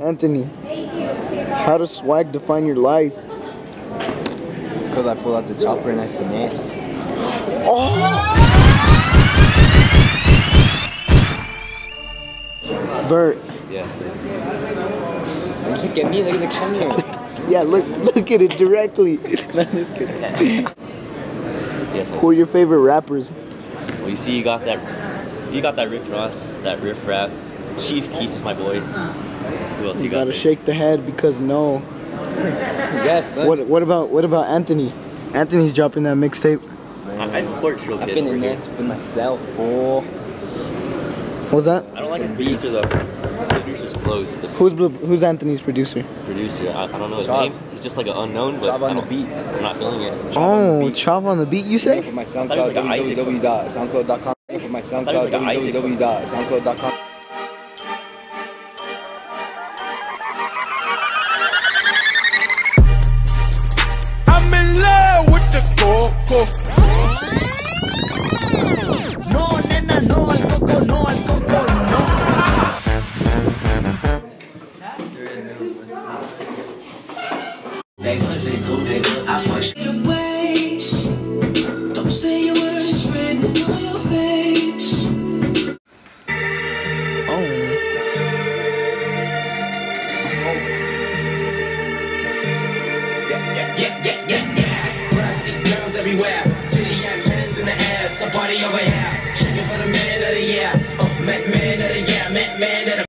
Anthony, how does swag define your life? It's because I pull out the chopper and I finesse. Oh! Bert, Yes. Look at me, look at the camera. yeah, look look at it directly. no, just kidding. Yes. Who are your favorite rappers? Well, you see, you got that, you got that Rick Ross, that Riff Raff. Chief Keef is my boy. Who else you, You got? gotta there? shake the head because no. Yes, son. What what about what about Anthony? Anthony's dropping that mixtape. I, I support Trill I've been in here. this for myself, fool. What's that? I don't like his Beats. though. The producer's close. The Who's bl- who's Anthony's producer? producer, I, I don't know his Chav. name. He's just like an unknown, but Chav on the beat. I'm not feeling it. Oh, beat. Chav on the beat, you say? Put my thought SoundCloud, like Isaac something. www.soundcloud.com. Put my thought SoundCloud, like Isaac something. www.soundcloud.com. Don't say a word, it's written on your face. Oh. Yeah, yeah, yeah, yeah. When I see girls everywhere, titty ass hands in the air, somebody over here,